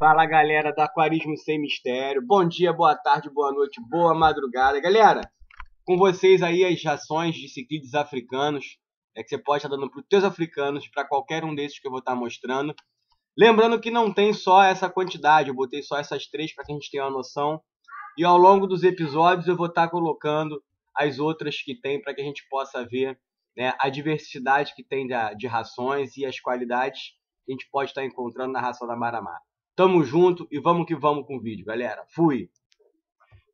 Fala galera do Aquarismo Sem Mistério. Bom dia, boa tarde, boa noite, boa madrugada. Galera, com vocês aí as rações de ciclídeos africanos é que você pode estar dando para os teus africanos, para qualquer um desses que eu vou estar mostrando. Lembrando que não tem só essa quantidade, eu botei só essas três para que a gente tenha uma noção. E ao longo dos episódios eu vou estar colocando as outras que tem para que a gente possa ver né, a diversidade que tem de, de rações e as qualidades que a gente pode estar encontrando na ração da Maramá. Tamo junto e vamos que vamos com o vídeo, galera. Fui!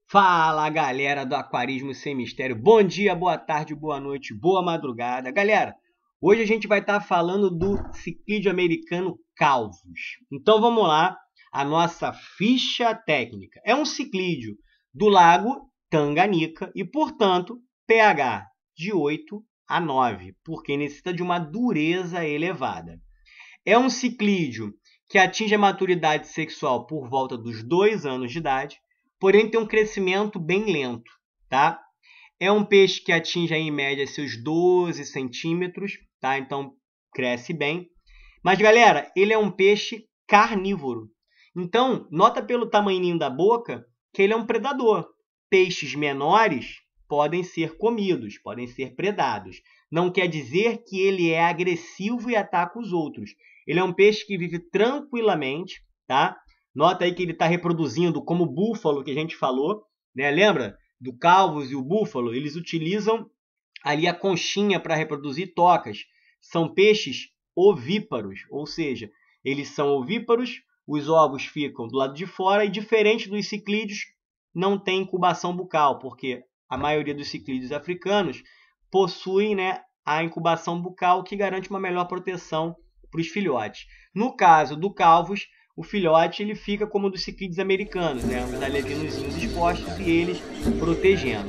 Fala, galera do Aquarismo Sem Mistério. Bom dia, boa tarde, boa noite, boa madrugada. Galera, hoje a gente vai estar falando do ciclídeo americano calvos. Então vamos lá, a nossa ficha técnica. É um ciclídeo do lago Tanganica e, portanto, pH de 8 a 9, porque necessita de uma dureza elevada. É um ciclídeo que atinge a maturidade sexual por volta dos dois anos de idade, porém tem um crescimento bem lento, tá? É um peixe que atinge em média seus 12 centímetros, tá? Então cresce bem. Mas galera, ele é um peixe carnívoro. Então, nota pelo tamanhinho da boca que ele é um predador. Peixes menores podem ser comidos, podem ser predados. Não quer dizer que ele é agressivo e ataca os outros. Ele é um peixe que vive tranquilamente, tá? Nota aí que ele está reproduzindo como o búfalo que a gente falou, né? Lembra do calvos e o búfalo? Eles utilizam ali a conchinha para reproduzir tocas. São peixes ovíparos, ou seja, eles são ovíparos, os ovos ficam do lado de fora e diferente dos ciclídeos, não tem incubação bucal, porque a maioria dos ciclídeos africanos possuem né, a incubação bucal que garante uma melhor proteção para os filhotes. No caso do calvos, o filhote ele fica como dos ciclídeos americanos, né? Os alevinozinhos expostos e eles protegendo.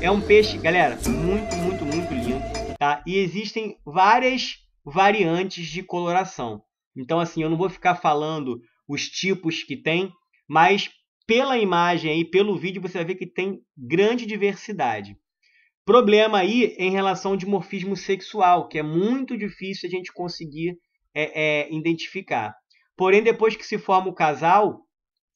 É um peixe, galera, muito, muito, muito lindo, tá? E existem várias variantes de coloração. Então, assim, eu não vou ficar falando os tipos que tem, mas pela imagem aí, pelo vídeo, você vai ver que tem grande diversidade. Problema aí em relação ao dimorfismo sexual, que é muito difícil a gente conseguir é, é, identificar. Porém, depois que se forma o casal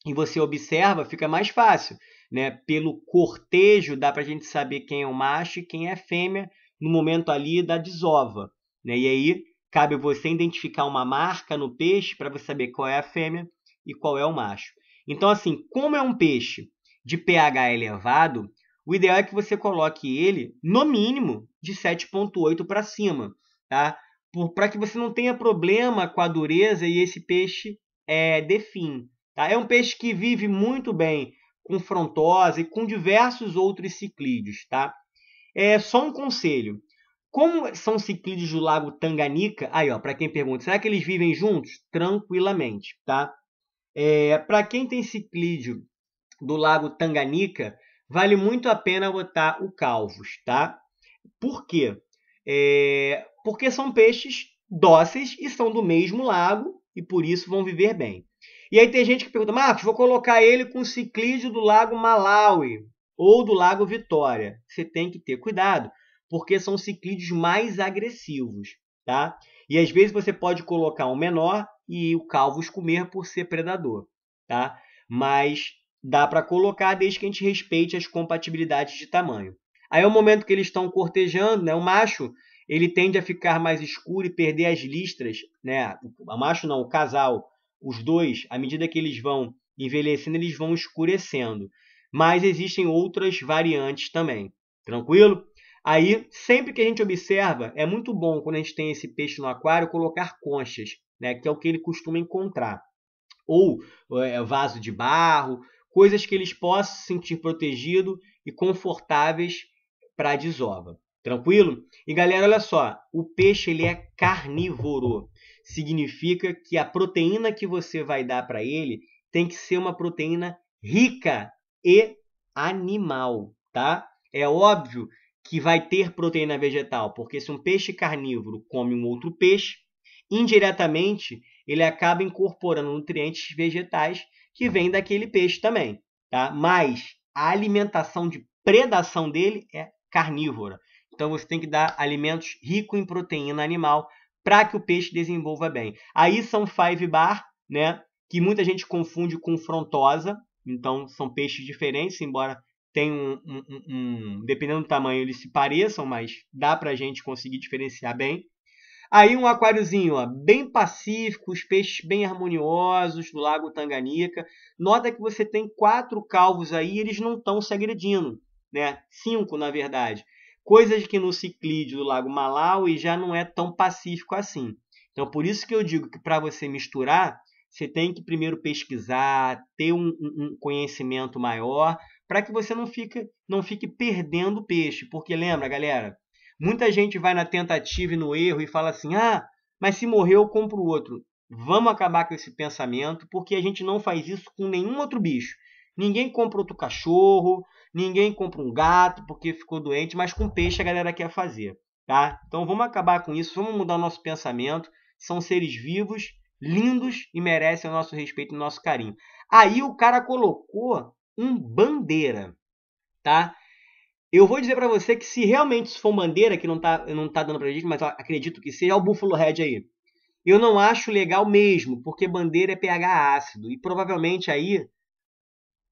e você observa, fica mais fácil. Né? Pelo cortejo, dá para a gente saber quem é o macho e quem é a fêmea no momento ali da desova. Né? E aí, cabe você identificar uma marca no peixe para você saber qual é a fêmea e qual é o macho. Então, assim, como é um peixe de pH elevado, o ideal é que você coloque ele no mínimo de 7,8 para cima, tá? Para que você não tenha problema com a dureza e esse peixe é, define. Tá? É um peixe que vive muito bem com frontosa e com diversos outros ciclídeos. Tá? É só um conselho. Como são ciclídeos do lago Tanganica, aí ó, para quem pergunta, será que eles vivem juntos? Tranquilamente, tá? É, para quem tem ciclídeo do lago Tanganica, vale muito a pena botar o calvos, tá? Por quê? É, porque são peixes dóceis e são do mesmo lago e por isso vão viver bem. E aí tem gente que pergunta, Marcos, vou colocar ele com ciclídeo do lago Malawi ou do lago Vitória. Você tem que ter cuidado, porque são ciclídeos mais agressivos, tá? E às vezes você pode colocar um menor e o calvos comer por ser predador, tá? Mas dá para colocar desde que a gente respeite as compatibilidades de tamanho. Aí é o momento que eles estão cortejando, né? O macho ele tende a ficar mais escuro e perder as listras, né? O macho não, o casal, os dois, à medida que eles vão envelhecendo, eles vão escurecendo. Mas existem outras variantes também. Tranquilo? Aí, sempre que a gente observa, é muito bom quando a gente tem esse peixe no aquário colocar conchas, né? Que é o que ele costuma encontrar. Ou é, vaso de barro, coisas que eles possam se sentir protegido e confortáveis para a desova. Tranquilo? E galera, olha só, o peixe ele é carnívoro. Significa que a proteína que você vai dar para ele tem que ser uma proteína rica e animal, tá? É óbvio que vai ter proteína vegetal, porque se um peixe carnívoro come um outro peixe, indiretamente ele acaba incorporando nutrientes vegetais que vêm daquele peixe também, tá? Mas a alimentação de predação dele é carnívora. Então você tem que dar alimentos ricos em proteína animal para que o peixe desenvolva bem. Aí são five bar, né? que muita gente confunde com frontosa. Então, são peixes diferentes, embora tenham um, um, um, dependendo do tamanho, eles se pareçam, mas dá para a gente conseguir diferenciar bem. Aí um aquáriozinho, ó, bem pacífico, os peixes bem harmoniosos do Lago Tanganica. Nota que você tem quatro calvos aí, eles não estão se agredindo, né? Cinco, na verdade. Coisas que no ciclídeo do Lago Malawi já não é tão pacífico assim. Então, por isso que eu digo que para você misturar, você tem que primeiro pesquisar, ter um, um conhecimento maior, para que você não fique, não fique perdendo peixe. Porque lembra, galera, muita gente vai na tentativa e no erro e fala assim: ah, mas se morrer eu compro outro. Vamos acabar com esse pensamento, porque a gente não faz isso com nenhum outro bicho. Ninguém compra outro cachorro, ninguém compra um gato porque ficou doente, mas com peixe a galera quer fazer, tá? Então vamos acabar com isso, vamos mudar o nosso pensamento. São seres vivos, lindos e merecem o nosso respeito e o nosso carinho. Aí o cara colocou um bandeira, tá? Eu vou dizer para você que se realmente isso for bandeira, que não tá, não tá dando pra gente, mas acredito que seja, é o Buffalo Red aí. Eu não acho legal mesmo, porque bandeira é pH ácido. E provavelmente aí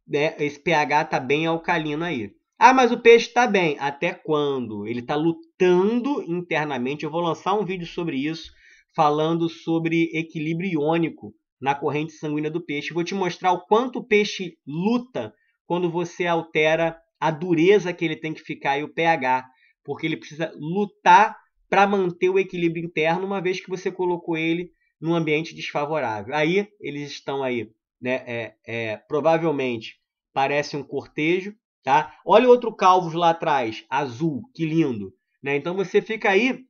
né, esse pH está bem alcalino aí. Ah, mas o peixe está bem. Até quando? Ele está lutando internamente. Eu vou lançar um vídeo sobre isso, falando sobre equilíbrio iônico na corrente sanguínea do peixe. Vou te mostrar o quanto o peixe luta quando você altera a dureza que ele tem que ficar e o pH, porque ele precisa lutar para manter o equilíbrio interno, uma vez que você colocou ele num ambiente desfavorável. Aí eles estão aí né, é, é, provavelmente parece um cortejo, tá? Olha outro calvos lá atrás, azul, que lindo, né? Então você fica aí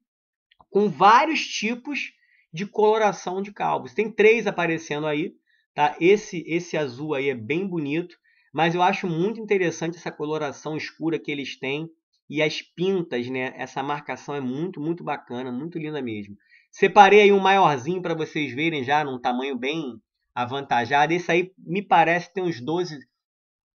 com vários tipos de coloração de calvos. Tem três aparecendo aí, tá? Esse esse azul aí é bem bonito, mas eu acho muito interessante essa coloração escura que eles têm e as pintas, né? Essa marcação é muito muito bacana, muito linda mesmo. Separei aí um maiorzinho para vocês verem já num tamanho bem avantajado. Esse aí me parece ter uns 12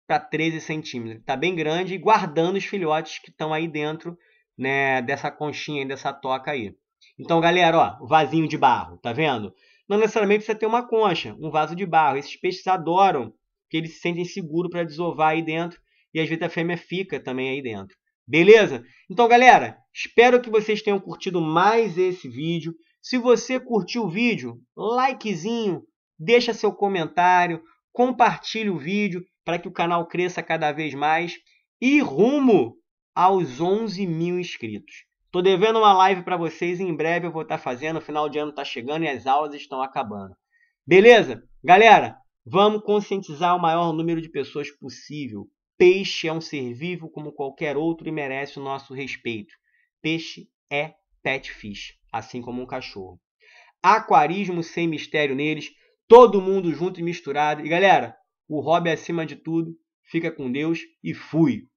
para 13 centímetros. Está bem grande, guardando os filhotes que estão aí dentro né, dessa conchinha, dessa toca aí. Então, galera, ó, vasinho de barro, tá vendo? Não necessariamente precisa ter uma concha, um vaso de barro. Esses peixes adoram, que eles se sentem seguros para desovar aí dentro. E às vezes a fêmea fica também aí dentro. Beleza? Então, galera, espero que vocês tenham curtido mais esse vídeo. Se você curtiu o vídeo, likezinho, deixa seu comentário, compartilhe o vídeo para que o canal cresça cada vez mais e rumo aos 11 mil inscritos. Estou devendo uma live para vocês em breve eu vou estar tá fazendo. O final de ano está chegando e as aulas estão acabando. Beleza? Galera, vamos conscientizar o maior número de pessoas possível. Peixe é um ser vivo como qualquer outro e merece o nosso respeito. Peixe é pet fish, assim como um cachorro. Aquarismo sem mistério neles todo mundo junto e misturado. E galera, o hobby é acima de tudo. Fica com Deus e fui!